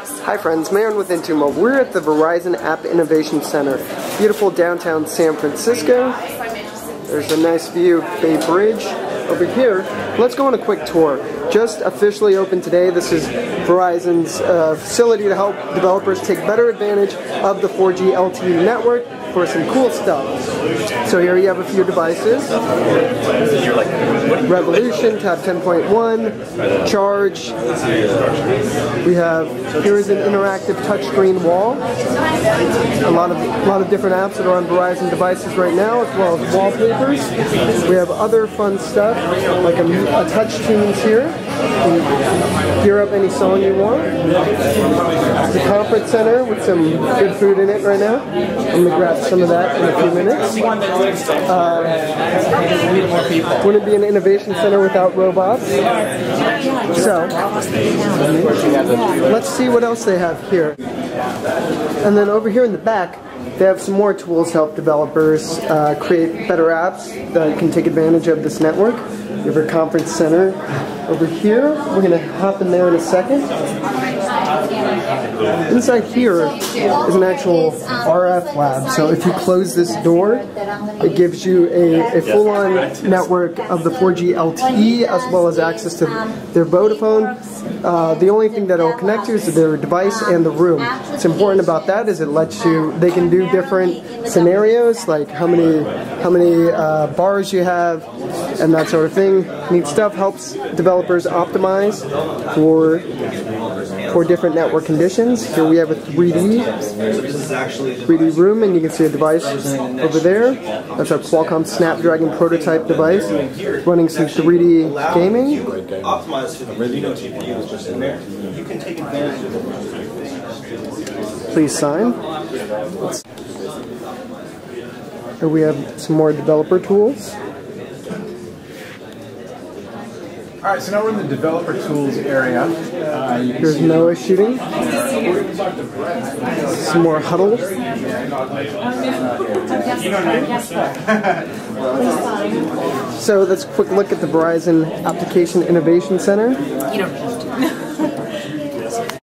Hi friends, Marin with IntoMobile. We're at the Verizon App Innovation Center, beautiful downtown San Francisco. There's a nice view of Bay Bridge. Over here, let's go on a quick tour. Just officially opened today, this is Verizon's uh, facility to help developers take better advantage of the 4G LTE network for some cool stuff. So here you have a few devices. Revolution, Tab 10.1, Charge. We have, here is an interactive touchscreen wall. A lot of, a lot of different apps that are on Verizon devices right now, as well as wallpapers. We have other fun stuff, like a, a touch tunes here. Can gear up any song you want. The conference center with some good food in it right now. I'm gonna grab some of that in a few minutes. Uh, wouldn't be an innovation center without robots. So, let's see what else they have here. And then over here in the back, they have some more tools to help developers uh, create better apps that can take advantage of this network. We have our conference center over here. We're going to hop in there in a second. Inside here is an actual RF lab. So if you close this door, it gives you a, a full-on network of the 4G LTE as well as access to their Vodafone. Uh, the only thing that it'll connect to is their device and the room. What's important about that is it lets you, they can do different scenarios, like how many, how many uh, bars you have, and that sort of thing. Neat stuff helps developers optimize for for different network conditions. Here we have a 3D 3D room, and you can see a device over there. That's our Qualcomm Snapdragon prototype device, running some 3D gaming. Please sign. Here we have some more developer tools. All right, so now we're in the developer tools area. Uh, Here's Noah shooting. Some more huddle. so let's quick look at the Verizon Application Innovation Center.